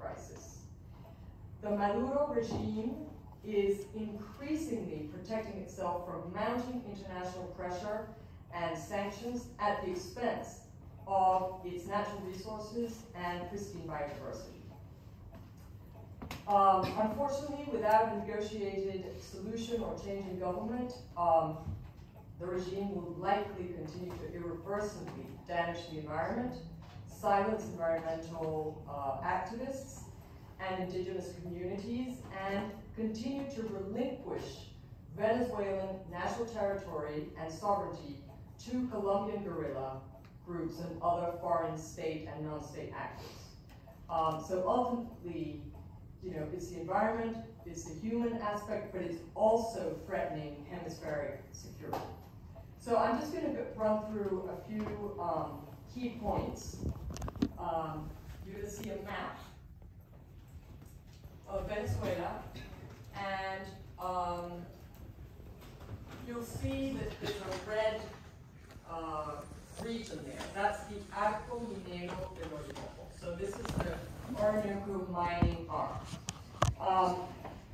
crisis. The Maduro regime is increasingly protecting itself from mounting international pressure and sanctions at the expense of its natural resources and pristine biodiversity. Um, unfortunately, without a negotiated solution or change in government, um, the regime will likely continue to irreversibly damage the environment, silence environmental uh, activists and indigenous communities, and continue to relinquish Venezuelan national territory and sovereignty to Colombian guerrilla groups and other foreign state and non-state actors. Um, so ultimately, you know, it's the environment, it's the human aspect, but it's also threatening hemispheric security. So I'm just going to run through a few um, key points. Um, you're going to see a map of Venezuela, and um, you'll see that there's a red uh, region there. That's the Arco Minero de Orinoco. So this is the Orinoco mining arc. Um,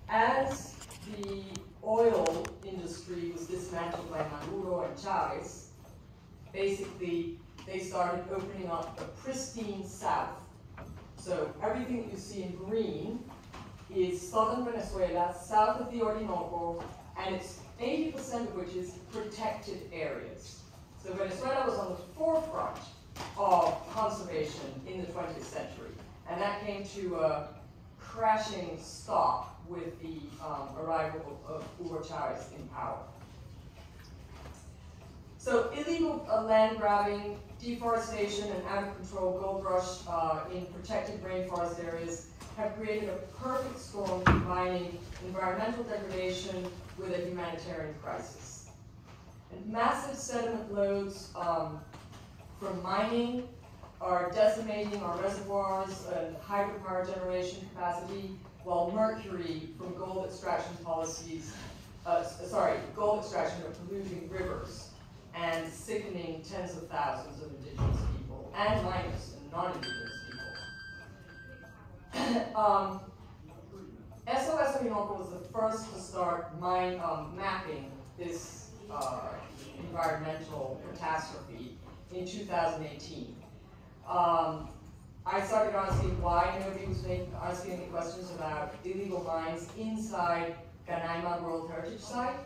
as the oil industry was dismantled by Maduro and Chavez, basically they started opening up the pristine south. So everything you see in green is southern Venezuela, south of the Orinoco, and it's 80% of which is protected areas. So Venezuela was on the forefront of conservation in the 20th century, and that came to a crashing stop with the um, arrival of Hugo Chavez in power. So illegal uh, land grabbing, deforestation, and out of control gold rush uh, in protected rainforest areas have created a perfect storm combining environmental degradation with a humanitarian crisis. And massive sediment loads um, from mining are decimating our reservoirs and hydropower generation capacity while mercury from gold extraction policies, uh, sorry, gold extraction are polluting rivers and sickening tens of thousands of indigenous people and minors and non-indigenous people. um, SOS Orinoco was the first to start mine, um, mapping this uh, environmental catastrophe in 2018. Um, I started asking why nobody was making, asking any questions about illegal mines inside Canaima World Heritage Site,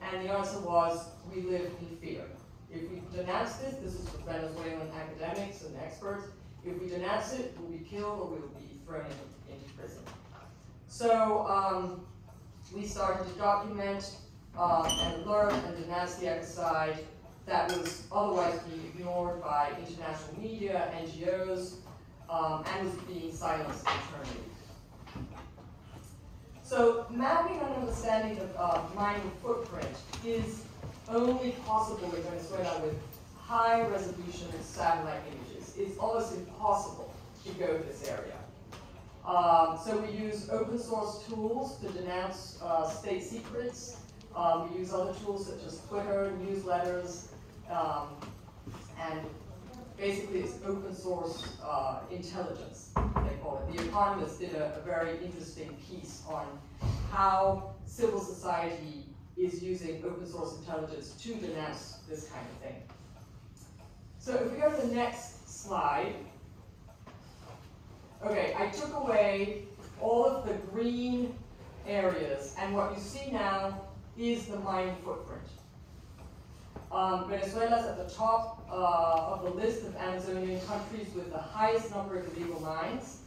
and the answer was, we live in fear. If we denounce this, this is for Venezuelan academics and experts, if we denounce it, we'll be killed or we'll be thrown into, prison. So um, we started to document um, and alert and denounce the ecocide that was otherwise being ignored by international media, NGOs, um, and was being silenced internally. So mapping and understanding of uh, mining footprint is only possible in Venezuela with high resolution satellite images. It's almost impossible to go to this area. Um, so we use open source tools to denounce uh, state secrets. Um, we use other tools such as Twitter, newsletters, um, and basically it's open source uh, intelligence, they call it. The Economist did a, a, very interesting piece on how civil society is using open source intelligence to denounce this kind of thing. So if we go to the next slide, okay, I took away all of the green areas, and what you see now is the mine footprint. Um, Venezuela is at the top uh, of the list of Amazonian countries with the highest number of illegal mines.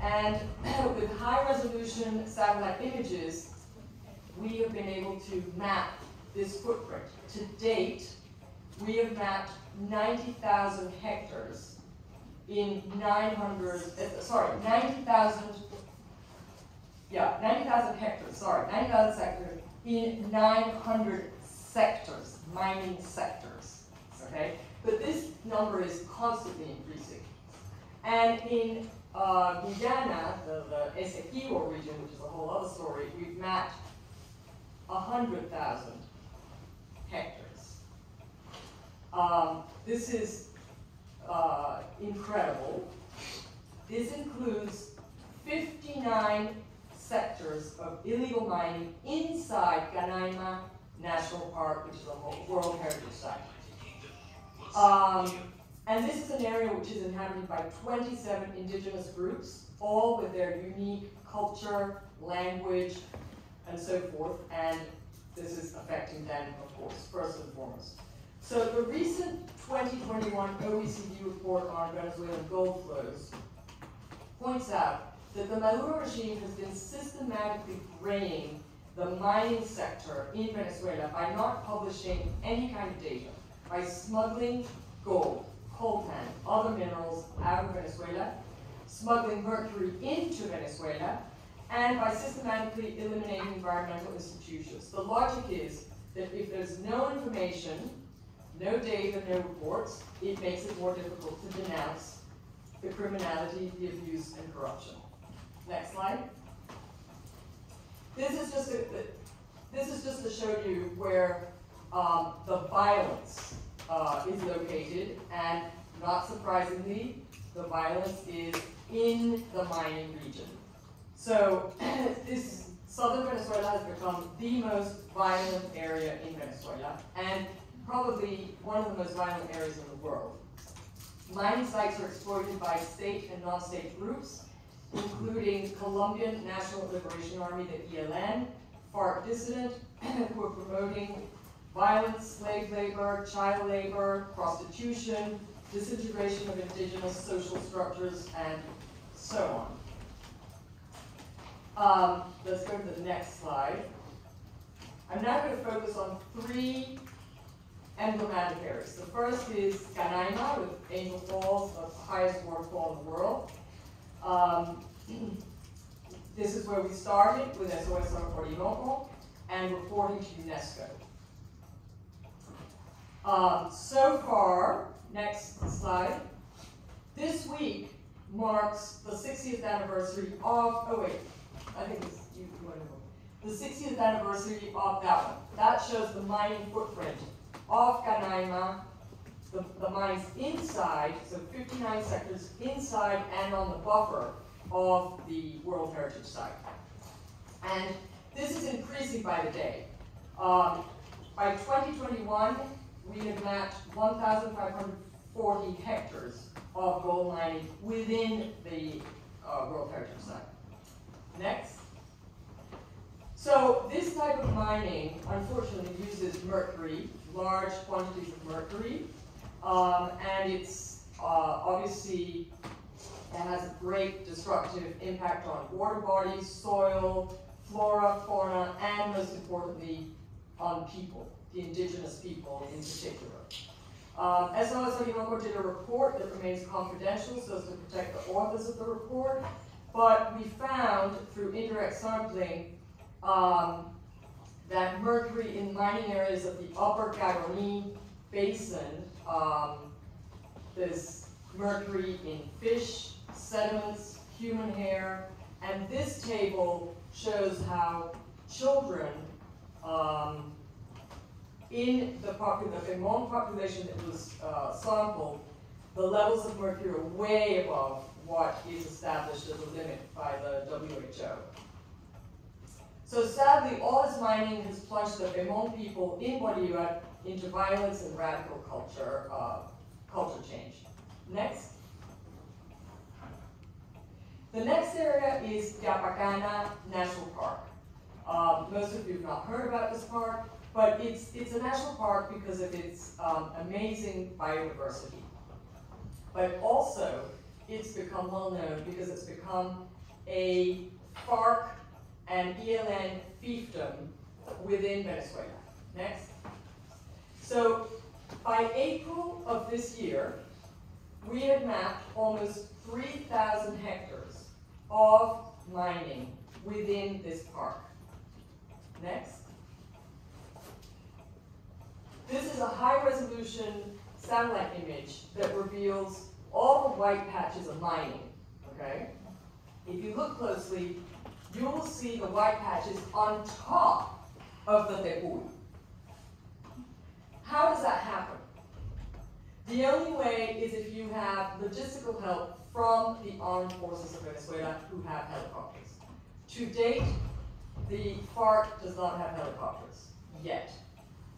And with high resolution satellite images, we have been able to map this footprint. To date, we have mapped 90,000 hectares in 900, uh, sorry, 90,000, yeah, 90,000 hectares, sorry, 90,000 hectares in 900 sectors, mining sectors, okay? But this number is constantly increasing. And in uh, Guyana, the, the Essequibo region, which is a whole other story, we've mapped 100,000 hectares. Um, this is uh, incredible. This includes 59 sectors of illegal mining inside Canaima National Park, which is a World Heritage Site. Um, and this is an area which is inhabited by 27 indigenous groups, all with their unique culture, language, and so forth. And this is affecting them, of course, first and foremost. So the recent 2021 OECD report on Venezuelan gold flows points out that the Maduro regime has been systematically graying the mining sector in Venezuela by not publishing any kind of data, by smuggling gold, coal, coltan, other minerals out of Venezuela, smuggling mercury into Venezuela, and by systematically eliminating environmental institutions. The logic is that if there's no information, no data, no reports, it makes it more difficult to denounce the criminality, the abuse, and corruption. Next slide. This is just a, this is just to show you where um, the violence uh, is located, and not surprisingly, the violence is in the mining region. So this southern Venezuela has become the most violent area in Venezuela, and probably one of the most violent areas in the world. Mining sites are exploited by state and non-state groups, including Colombian National Liberation Army, the ELN, FARC dissident, who are promoting violence, slave labor, child labor, prostitution, disintegration of indigenous social structures, and so on. Um, let's go to the next slide. I'm now going to focus on three emblematic areas. The first is Canaima with Angel Falls, the highest waterfall in the world. Um, this is where we started with SOS Orinoco and reporting to UNESCO. Um, so far, next slide, this week marks the 60th anniversary of, oh wait, I think it's, know. The 60th anniversary of that one. That shows the mining footprint of Canaima, the, the mines inside, so 59 sectors inside and on the buffer of the World Heritage Site. And this is increasing by the day. Um, by 2021, we have mapped 1,540 hectares of gold mining within the uh, World Heritage Site. Next. So this type of mining, unfortunately, uses mercury, large quantities of mercury, um, and it's uh, obviously it has a great destructive impact on water bodies, soil, flora, fauna, and most importantly, on people, the indigenous people in particular. Um, SOS Orinoco did a report that remains confidential so as to protect the authors of the report, but we found through indirect sampling um, that mercury in mining areas of the upper Caroni basin, um, there's mercury in fish, sediments, human hair, and this table shows how children um, in the, Pemón population that was uh, sampled, the levels of mercury are way above what is established as a limit by the WHO. So sadly, all this mining has plunged the Pemón people in Bolívar into violence and radical culture, uh, culture change. Next. The next area is Yapacana National Park. Um, most of you have not heard about this park, but it's, it's a national park because of its um, amazing biodiversity. But also, it's become well known because it's become a FARC and ELN fiefdom within Venezuela. Next. So by April of this year, we had mapped almost 3,000 hectares of mining within this park. Next. This is a high resolution satellite image that reveals all the white patches of mining, okay? If you look closely, you will see the white patches on top of the tepuy. How does that happen? The only way is if you have logistical help from the armed forces of Venezuela who have helicopters. To date, the FARC does not have helicopters yet,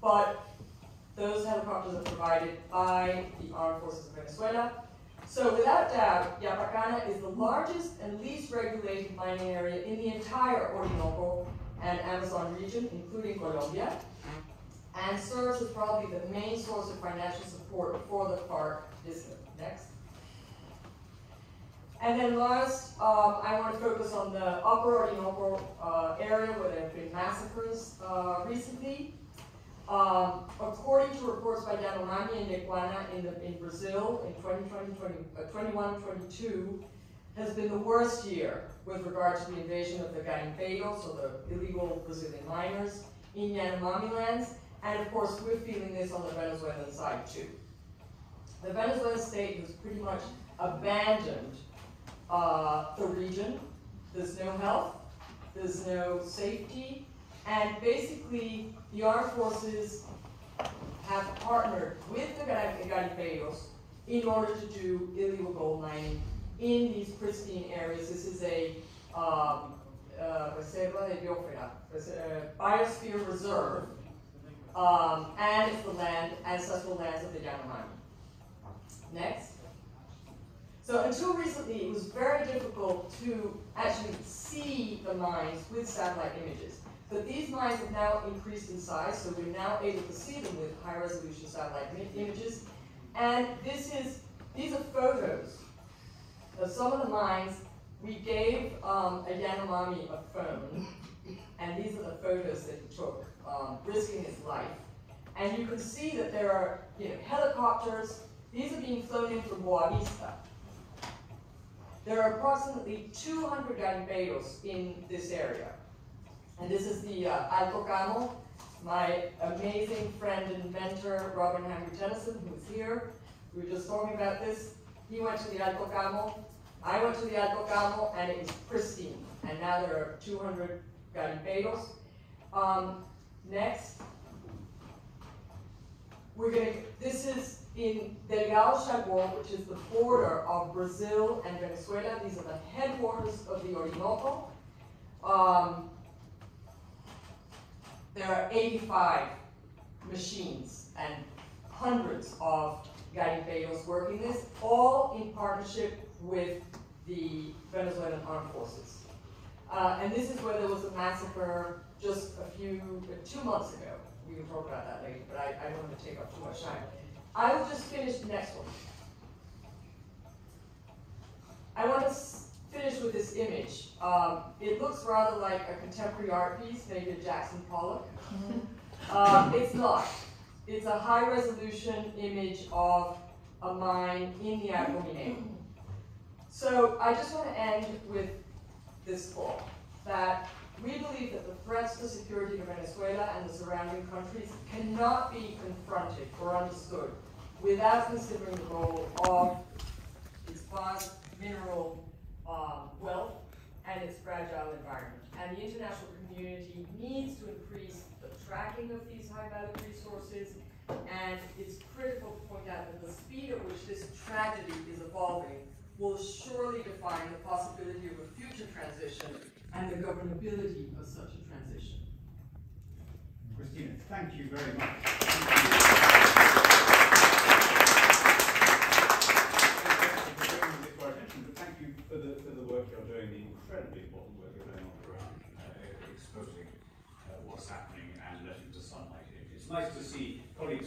but those helicopters are provided by the armed forces of Venezuela. So without doubt, Yapacana is the largest and least regulated mining area in the entire Orinoco and Amazon region, including Colombia, and serves as probably the main source of financial support for the FARC district. Next. And then last, um, I want to focus on the Upper Orinoco uh, area where there have been massacres uh, recently. Um, according to reports by Yanomami and Yequana in, the, in Brazil in 2020, 20, uh, 21, 22, has been the worst year with regard to the invasion of the garimpeiros, so the illegal Brazilian miners, in Yanomami lands, and of course we're feeling this on the Venezuelan side too. The Venezuelan state has pretty much abandoned uh, the region. There's no health, there's no safety, and basically the armed forces have partnered with the garimpeiros in order to do illegal gold mining in these pristine areas. This is a um, uh, uh, biosphere reserve, um, and it's the land, ancestral lands of the Yanomami. Next. So until recently, it was very difficult to actually see the mines with satellite images. But these mines have now increased in size, so we're now able to see them with high resolution satellite images. And this is, these are photos of some of the mines. We gave um, a Yanomami a phone, and these are the photos that he took, um, risking his life. And you can see that there are you know, helicopters. These are being flown in from Boa Vista. There are approximately 200 garimpeiros in this area. And this is the uh, Alto Camo, my amazing friend and mentor, Robin Hanbury-Tenison, who's here. We were just talking about this. He went to the Alto Camo. I went to the Alto Camo, and it was pristine. And now there are 200 garimpeiros. Um, next. We're gonna, this is in Delgado Chalbaud, which is the border of Brazil and Venezuela. These are the headwaters of the Orinoco. Um, there are 85 machines and hundreds of garimpeiros working this, all in partnership with the Venezuelan armed forces. Uh, and this is where there was a massacre just a few, two months ago. We can talk about that later, but I, I don't want to take up too much time. I will just finish the next one. I want to finish with this image. Um, it looks rather like a contemporary art piece, maybe a Jackson Pollock. um, it's not. It's a high resolution image of a mine in the Agua So I just want to end with this thought, that we believe that the threats to security of Venezuela and the surrounding countries cannot be confronted or understood without considering the role of its vast mineral um, wealth and its fragile environment. And the international community needs to increase the tracking of these high-value resources, and it's critical to point out that the speed at which this tragedy is evolving will surely define the possibility of a future transition and the governability of such a transition. Cristina, thank you very much. Thank you for the, for the work you're doing, the incredibly important work doing on the ground, uh, exposing uh, what's happening and letting the sunlight in. It's nice to see colleagues